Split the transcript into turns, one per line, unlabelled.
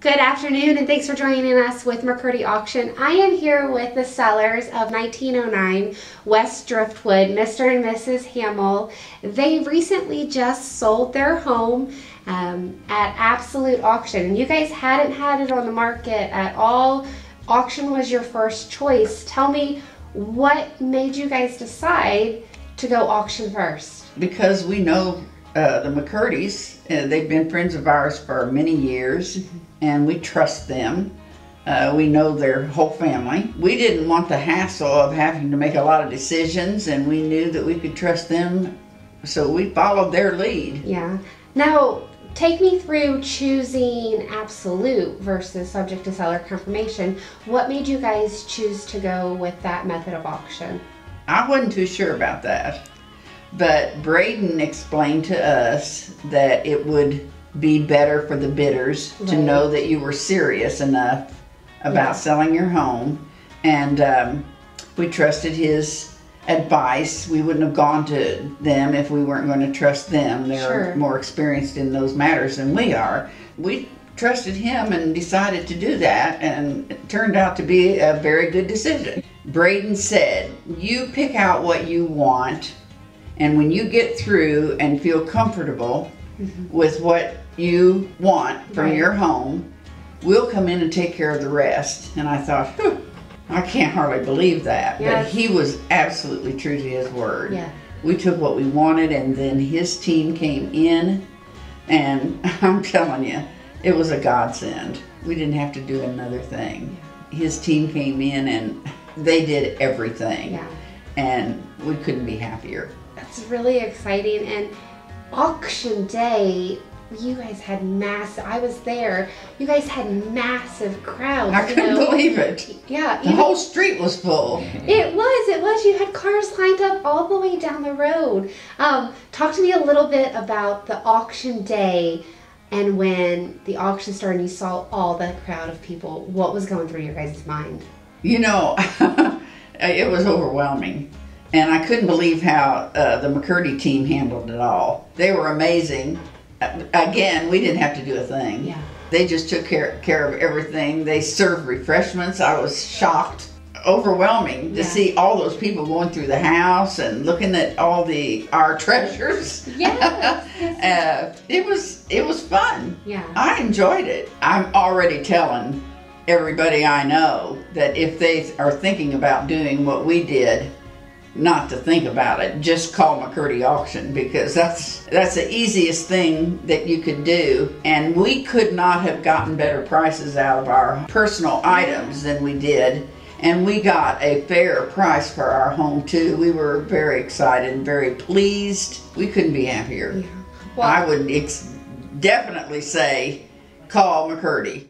Good afternoon and thanks for joining us with McCurdy Auction. I am here with the sellers of 1909 West Driftwood, Mr. and Mrs. Hamill. They recently just sold their home um, at Absolute Auction and you guys hadn't had it on the market at all. Auction was your first choice. Tell me what made you guys decide to go auction first?
Because we know uh, the McCurdys. Uh, they've been friends of ours for many years, mm-hmm. and we trust them. Uh, we know their whole family. We didn't want the hassle of having to make a lot of decisions, and we knew that we could trust them, so we followed their lead.
Yeah. Now, take me through choosing absolute versus subject to seller confirmation. What made you guys choose to go with that method of auction?
I wasn't too sure about that. But Braden explained to us that it would be better for the bidders right. to know that you were serious enough about yeah. selling your home. And um, we trusted his advice. We wouldn't have gone to them if we weren't going to trust them. They're sure. more experienced in those matters than we are. We trusted him and decided to do that, and it turned out to be a very good decision. Braden said, You pick out what you want and when you get through and feel comfortable mm-hmm. with what you want from right. your home, we'll come in and take care of the rest. And I thought, I can't hardly believe that. Yes. But he was absolutely true to his word.
Yeah.
We took what we wanted, and then his team came in, and I'm telling you, it was a godsend. We didn't have to do another thing. His team came in, and they did everything.
Yeah.
And we couldn't be happier.
That's really exciting. And auction day, you guys had mass. I was there. You guys had massive crowds.
I couldn't know. believe it.
Yeah,
the whole street was full.
It was. It was. You had cars lined up all the way down the road. Um, talk to me a little bit about the auction day and when the auction started. and You saw all that crowd of people. What was going through your guys' mind?
You know, it was overwhelming. And I couldn't believe how uh, the McCurdy team handled it all. They were amazing. Again, we didn't have to do a thing.
Yeah.
They just took care, care of everything. They served refreshments. I was shocked, overwhelming to yeah. see all those people going through the house and looking at all the our treasures.
Yeah.
uh, it was it was fun.
Yeah.
I enjoyed it. I'm already telling everybody I know that if they are thinking about doing what we did, not to think about it. Just call McCurdy Auction because that's that's the easiest thing that you could do. And we could not have gotten better prices out of our personal items than we did. And we got a fair price for our home too. We were very excited and very pleased. We couldn't be happier. Yeah. Well, I would definitely say call McCurdy.